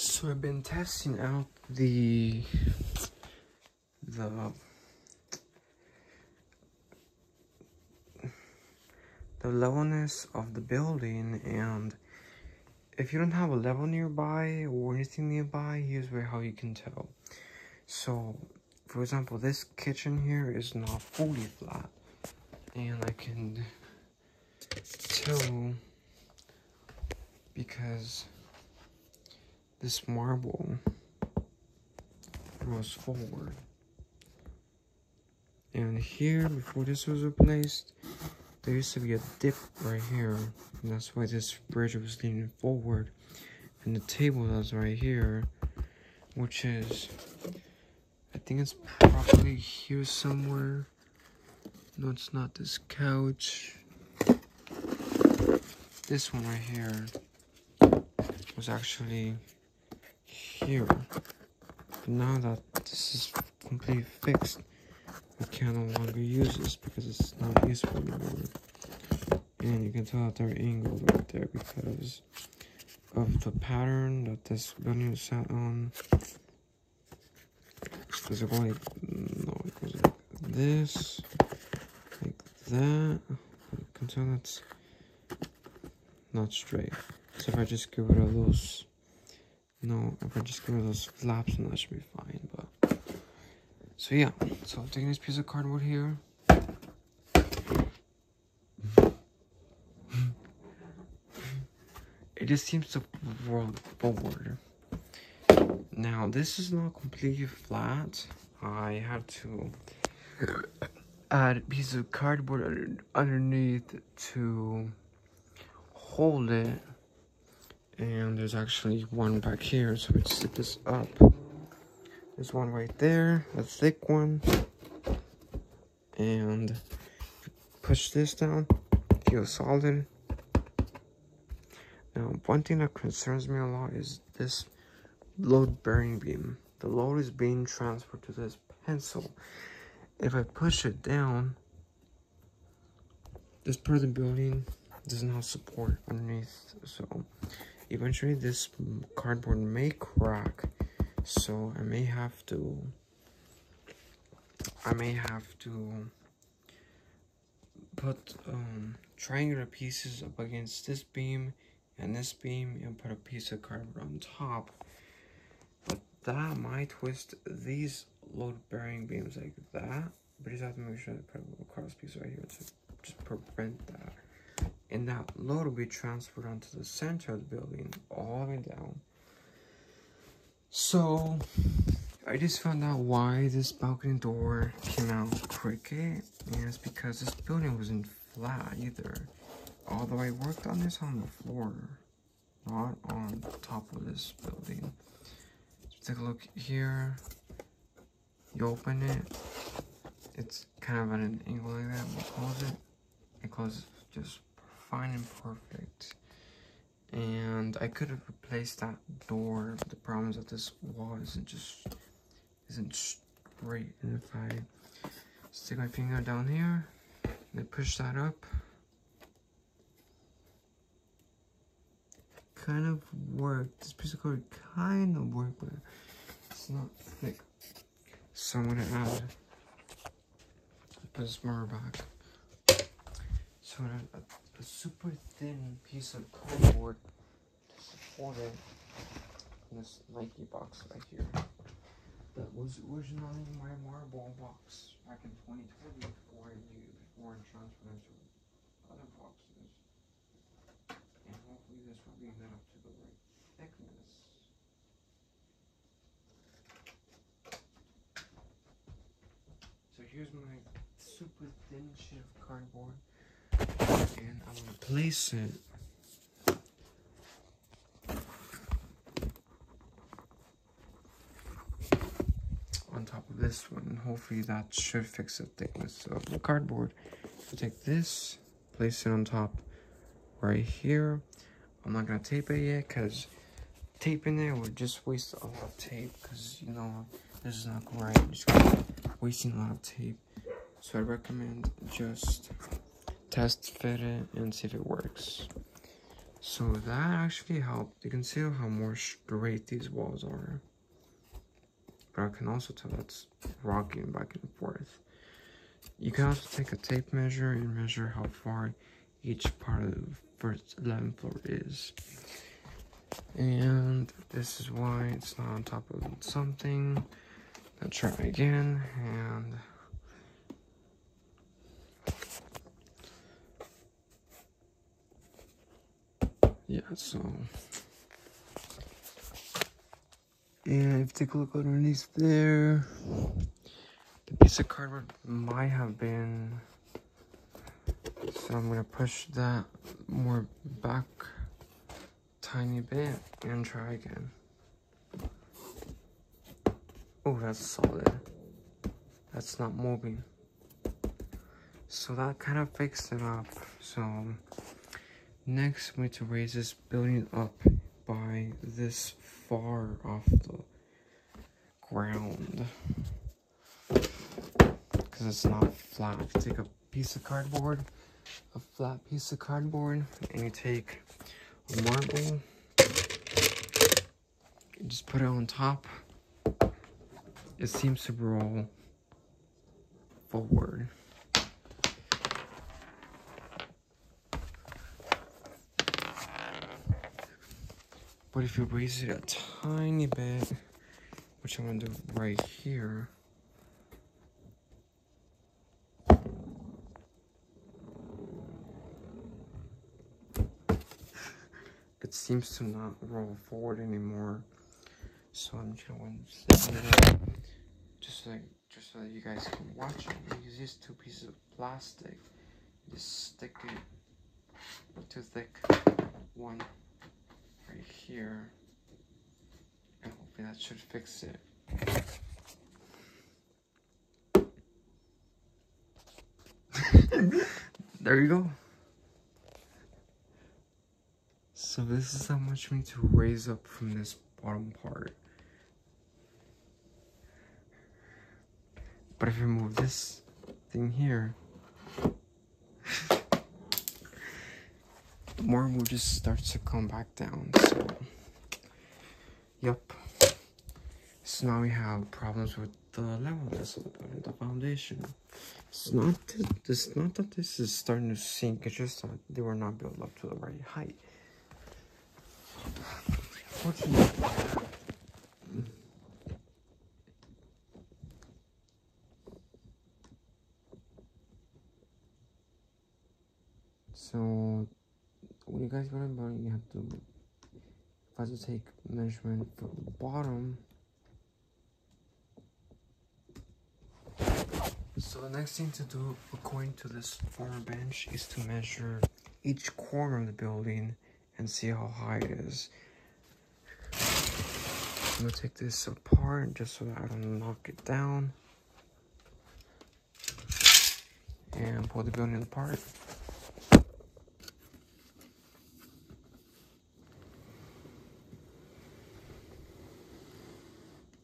So I've been testing out the the the levelness of the building and if you don't have a level nearby or anything nearby here's where how you can tell. So for example this kitchen here is not fully flat and I can tell because this marble goes forward. And here before this was replaced there used to be a dip right here. And that's why this bridge was leaning forward. And the table that's right here which is I think it's probably here somewhere. No it's not this couch. This one right here was actually here but now that this is completely fixed I can no longer use this because it's not useful anymore. And you can tell that they're angled right there because of the pattern that this is set on. Does it go like, no, it goes like this, like that. You can tell that's not straight. So if I just get rid of those, no, if I just rid of those flaps, then that should be fine, but so yeah, so I'm taking this piece of cardboard here. It just seems to roll forward. Now, this is not completely flat. I had to add a piece of cardboard underneath to hold it. And there's actually one back here, so we sit this up. There's one right there, a thick one. And push this down, feel solid. Now, one thing that concerns me a lot is this load bearing beam. The load is being transferred to this pencil. If I push it down, this part of the building does not support underneath. So eventually this cardboard may crack so I may have to I may have to put um, triangular pieces up against this beam and this beam and put a piece of cardboard on top. But that might twist these load bearing beams like that but just have to make sure to put a little cross piece right here to just prevent that and that load will be transferred onto the center of the building all the way down so, I just found out why this balcony door came out crooked, and it's because this building wasn't flat either. Although I worked on this on the floor, not on top of this building. So take a look here. You open it, it's kind of at an angle like that. We close it, it closes just fine and perfect and I could have replaced that door. The problem is that this wall isn't just isn't straight, and if I stick my finger down here and push that up, kind of worked. This piece of card kind of worked, but it's not thick. So I'm gonna add this mirror back. So I'm gonna a super thin piece of cardboard to support it in this Nike box right here. That was originally my marble box back in 2020 before I before I transferred into other boxes. And hopefully this will be enough to the right thickness. So here's my super thin sheet of cardboard and I'm gonna place it on top of this one. Hopefully that should fix the thickness of the cardboard. So take this, place it on top right here. I'm not gonna tape it yet because taping it would just waste a lot of tape because you know this is not right. Just wasting a lot of tape. So I recommend just test fit it and see if it works. So that actually helped. You can see how more straight these walls are. But I can also tell that's rocking back and forth. You can also take a tape measure and measure how far each part of the first 11th floor is. And this is why it's not on top of something. Let's try again and yeah, so and if you take a look underneath there. The piece of cardboard might have been so I'm gonna push that more back tiny bit and try again. Oh, that's solid. That's not moving. So that kind of fixed it up. So next we need to raise this building up by this far off the ground. Because it's not flat. You Take a piece of cardboard a flat piece of cardboard and you take a marble you just put it on top it seems to roll forward but if you raise it a tiny bit which I'm gonna do right here it seems to not roll forward anymore. So I'm just set it up just like just so that you guys can watch it. These two pieces of plastic. Just stick it too thick. One here. And hopefully that should fix it. there you go. So this is how much we need to raise up from this bottom part. But if you move this thing here, more will just start to come back down. So, yep. So now we have problems with the levelness of the the foundation. It's not, it's not that this is starting to sink, it's just that they were not built up to the right height. So when you guys build a you have to first take measurement from the bottom. So the next thing to do according to this former bench is to measure each corner of the building and see how high it is. I'm gonna take this apart just so that I don't knock it down. And pull the building apart.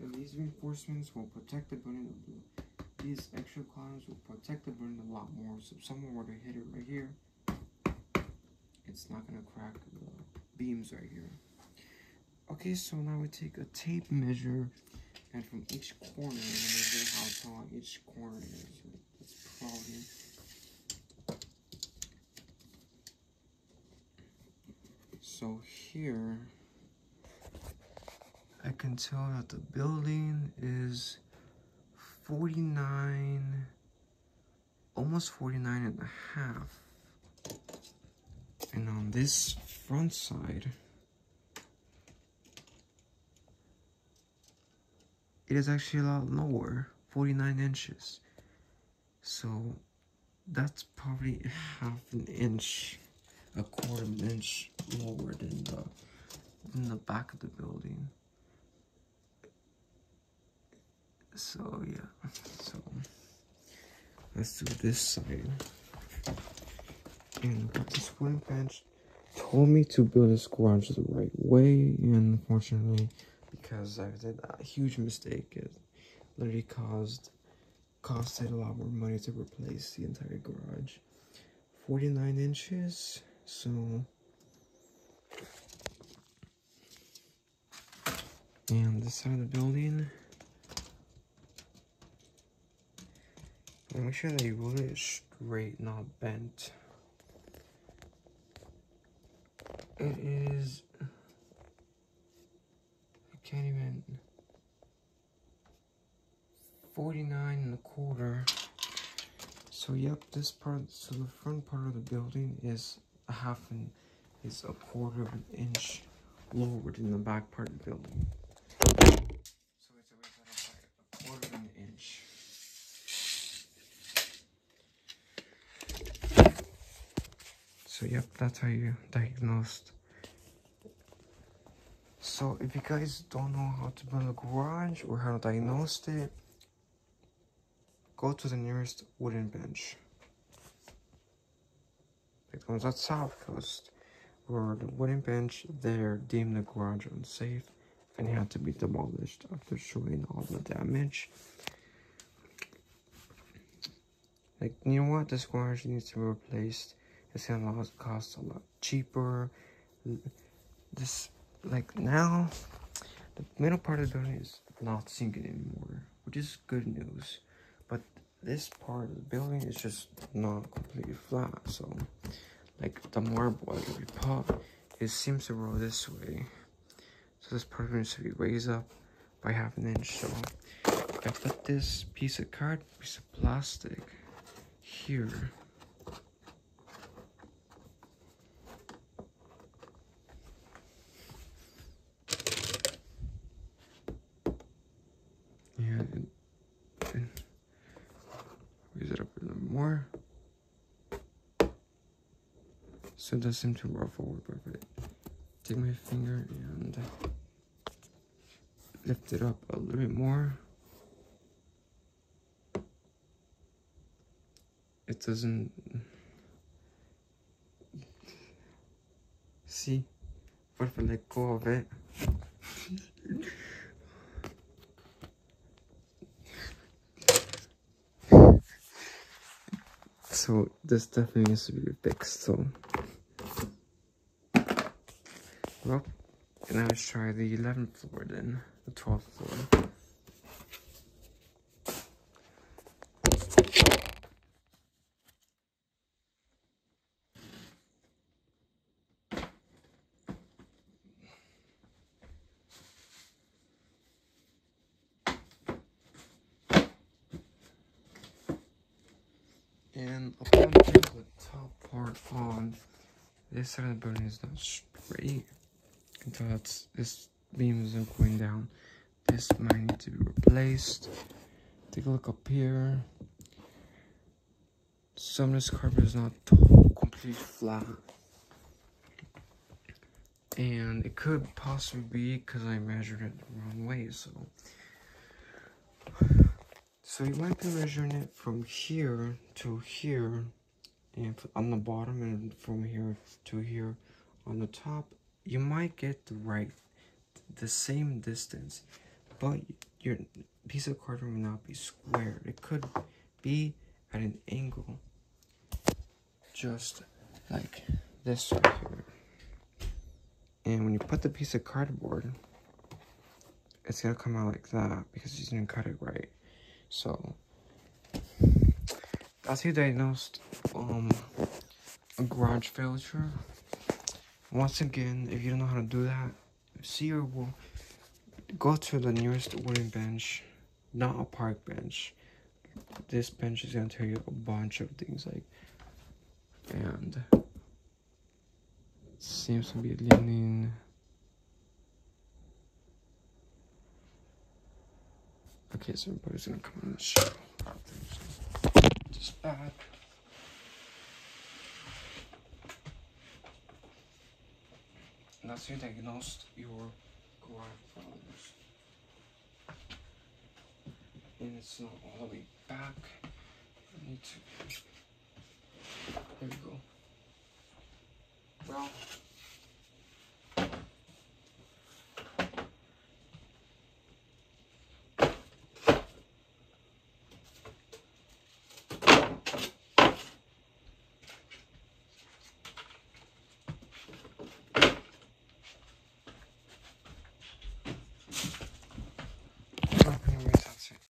And these reinforcements will protect the building. These extra columns will protect the building a lot more. So if someone were to hit it right here, it's not gonna crack the beams right here. Okay, so now we take a tape measure and from each corner, measure how tall each corner is. It's probably so here I can tell that the building is 49 almost 49 and a half and on this front side, it is actually a lot lower, 49 inches. So that's probably half an inch, a quarter of an inch lower than the, than the back of the building. so yeah. So let's do this side. And got this one bench told me to build a garage the right way and unfortunately because i did a huge mistake it literally caused costed a lot more money to replace the entire garage. 49 inches so and this side of the building Make sure that you roll it straight, not bent. It is. I can't even. 49 and a quarter. So yep, this part, so the front part of the building is a half an, is a quarter of an inch lower than the back part of the building. So it's a quarter of an inch. So yep, that's how you diagnosed. So if you guys don't know how to build a garage or how to diagnose it, go to the nearest wooden bench. Like the ones at South Coast, where the wooden bench there deemed the garage unsafe and had to be demolished after showing all the damage. Like, you know what? This garage needs to be replaced it's gonna cost a lot cheaper. This, like now, the middle part of the building is not sinking anymore, which is good news. But this part of the building is just not completely flat. So, like the marble as we pop, it seems to roll this way. So this part needs to be raised up by half an inch. So I put this piece of card, piece of plastic here So it does seem to roll forward, but take my finger and lift it up a little bit more. It doesn't see what if I let go of it? So this definitely needs to be fixed so well, now let's try the 11th floor then, the 12th floor. And upon putting the top part on, this side of the building is not straight tell that's this beam isn't going down. This might need to be replaced. Take a look up here. Some of this carpet is not completely flat. And it could possibly be because I measured it the wrong way, so. So you might be measuring it from here to here, and on the bottom, and from here to here on the top, you might get the right the same distance but your piece of cardboard will not be squared. It could be at an angle just like this right here. And when you put the piece of cardboard it's gonna come out like that because you didn't cut it right. So that's you diagnosed um a garage failure once again, if you don't know how to do that, see your wall. Go to the nearest wooden bench, not a park bench. This bench is gonna tell you a bunch of things like, and seems to be leaning. Okay, so everybody's gonna come and show Just back. that's you diagnosed your problems. And it's not all the way back. I need to. There we go. Well.